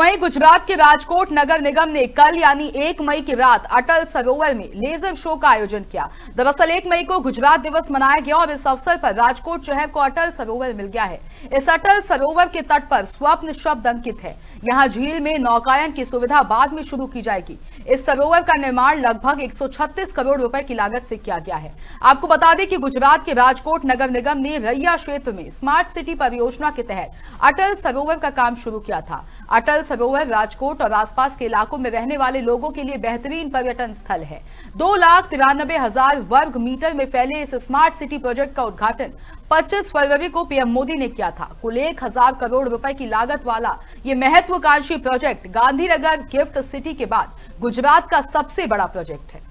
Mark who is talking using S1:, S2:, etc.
S1: वहीं गुजरात के राजकोट नगर निगम ने कल यानी एक मई की रात अटल सरोवर में लेजर शो का आयोजन किया। दरअसल एक मई को गुजरात दिवस मनाया गया और इस अवसर पर राजकोट शहर को अटल सरोवर मिल गया है। इस अटल सरोवर के तट पर स्वप्न शब्द अंकित है। यहाँ झील में नौकायन की सुविधा बाद में शुरू की जाएगी। इस सरोवर का निर्माण लगभग 136 करोड़ रुपए की लागत से किया गया है। आपको बता दें कि गुजरात के राजकोट नगर निगम ने रैया क्षेत्र में स्मार्ट सिटी परियोजना के तहत अटल सरोवर का काम शुरू किया था। अटल सरोवर, राजकोट और आसपास के इलाकों में रहने वाले लोगों के लिए बेहतरीन पर्यटन स्थल है। दो लाख तिरानबे हज़ार वर्ग मीटर में फैले इस स्मार्ट सिटी प्रोजेक्ट का उद्घाटन 25 फरवरी को पीएम मोदी ने किया था। कुल एक हज़ार करोड़ रुपए की लागत वाला ये महत्वाकांक्षी प्रोजेक्ट गांधीनगर गिफ्ट सिटी के बाद गुजरात का सबसे बड़ा प्रोजेक्ट है।